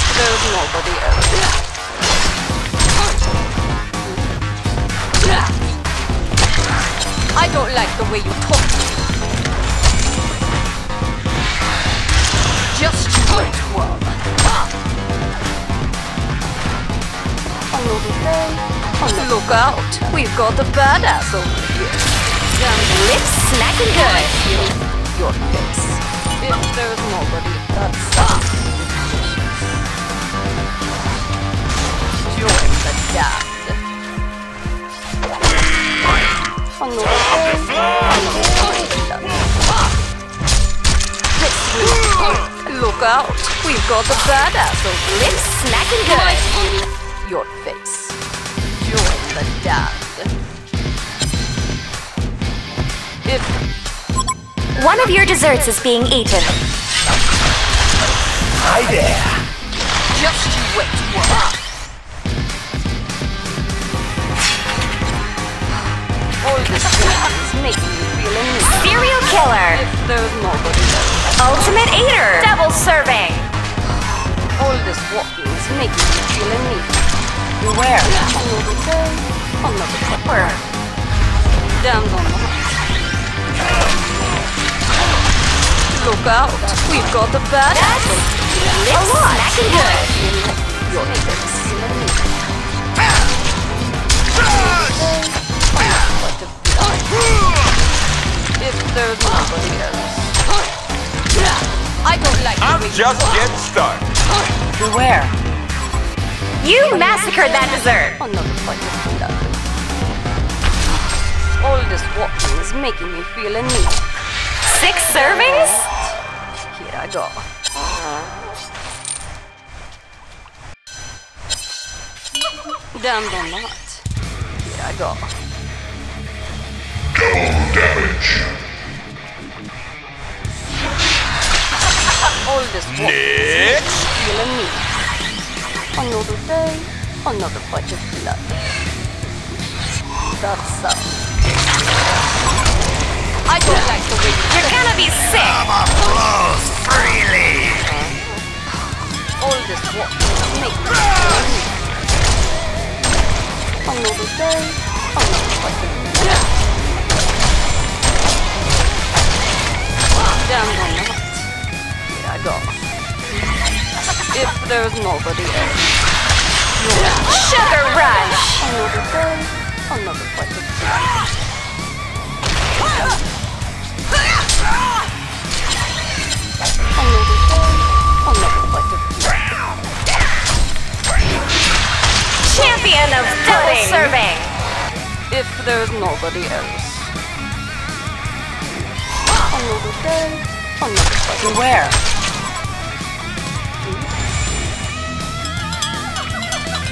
If there's nobody else. I don't like the way you talk. Just day. Another Look out. We've got a badass over here. Lips smacking good. your face. If there's nobody, that's us. The This way. Look out, we've got a badass over Lips smacking good. here. Your face. Join the damned. If One of your desserts is being eaten. Hi there. just you wait, world. All this is making feel. Serial killer. If there's nobody. Ultimate eater. Double serving. All this walking is making me feel uneasy. Beware. Another day, another. Damned on the. Look out, we've got a badass. Lips smacking good. Your there's nobody else. I don't like I'm way just talk. getting started. Beware. You massacred that dessert. Another fight. All this walking is making me feel a need. Six servings? Here I go. Damned on that. Here I go. All another fight of blood. That's so. I don't like the way you You're gonna be sick. flows freely. All this walking is making me feel. Another day, another fight of blood. Damn on that. Here I go. If there's nobody else. Sugar rush. Another day, another fight of blood. Another day, another fight. Champion of double serving. If there's nobody else. Another day, another fight of Beware.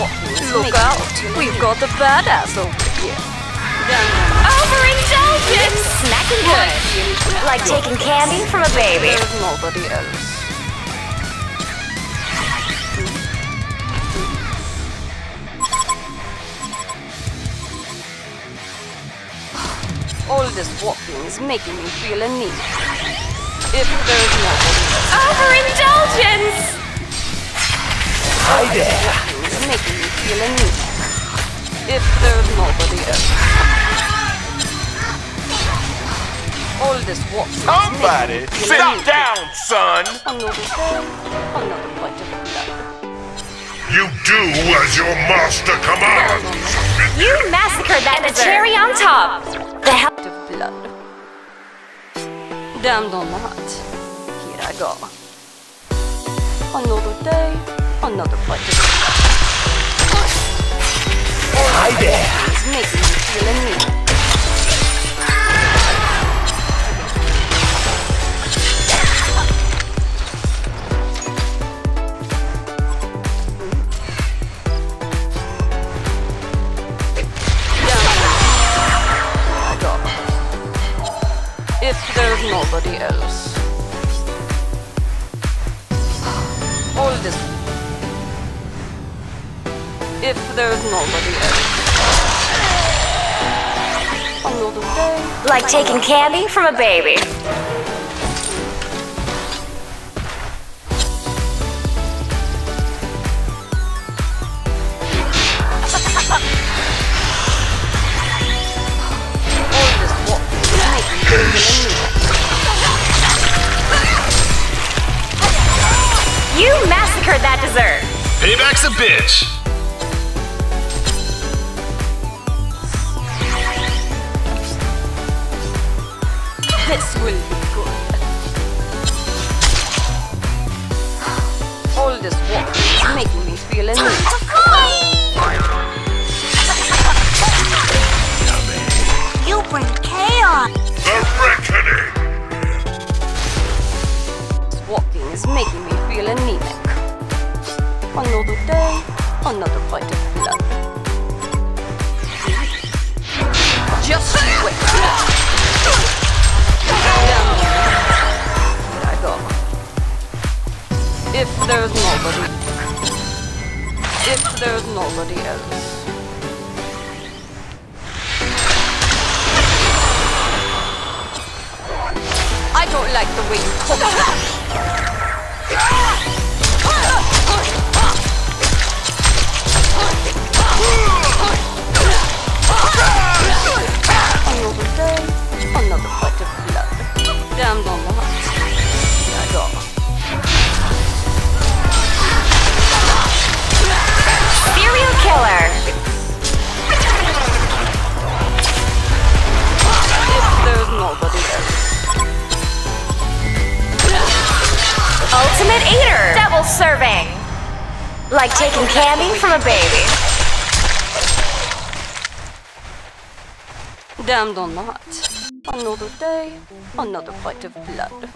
Look out! We've got a badass over here. Damned on. Overindulgence. Smacking good. Like taking candy from a baby. There's nobody else. All this walking is making me feel uneasy. If there's nobody else, Overindulgence. Hi there. It's making me feel uneasy. If there's nobody else. All this walking Somebody, is me feel sit uneasy. down, son. Another day, another fight of blood. You do as your master commands. You massacred that and the cherry on top. The hell. of blood. Damned on that. Here I go. Another day, another fight of blood. Hi there. If there's nobody else. Another day. Like taking candy from a baby. All this walk. Making me feel You massacred that dessert. Payback's a bitch. This will be good. All this walk is making me feel anew. You bring chaos. The reckoning! This walking is making me feel anemic. Another day, another bite of blood. Just wait. If there's nobody, if there's nobody else. I don't like the way you talk Ultimate eater. Double serving. Like taking candy from a baby. Damned the hut. Another day, another bite of blood.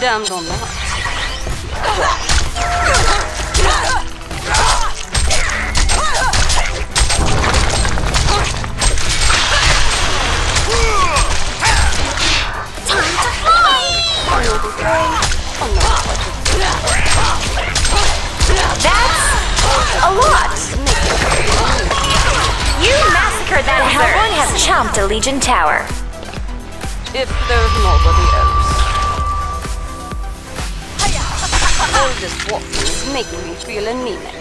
Damned on the That's a lot. You massacred that Hellborn has chomped a Legion Tower. If there's nobody else. All this walking is making me feel anemic.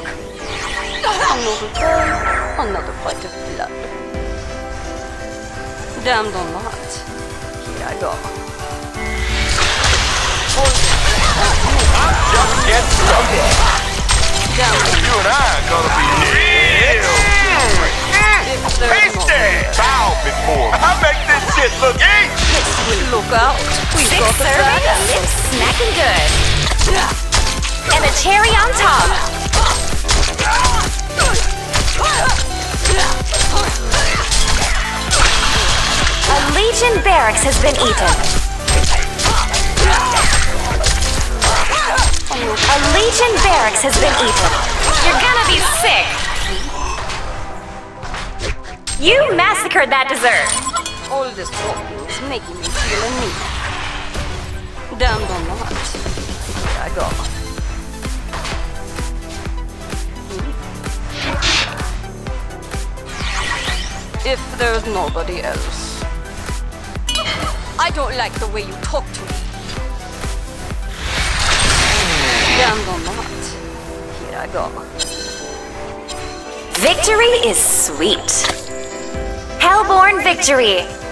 Another day, another bite of blood. Damned on the hut. Here I go. You and I are gonna be real. Tasty. Bow before. I make this shit look easy. Look out. We've got the of lips smacking good. And a cherry on top. A Legion barracks has been eaten. Legion barracks has been eaten. You're gonna be sick. You massacred that dessert. All this walking is making me feel anemic. Damned the hut. Here I go. Hmm. If there's nobody else. I don't like the way you talk to me. Here I go. Victory is sweet. Hellborn victory.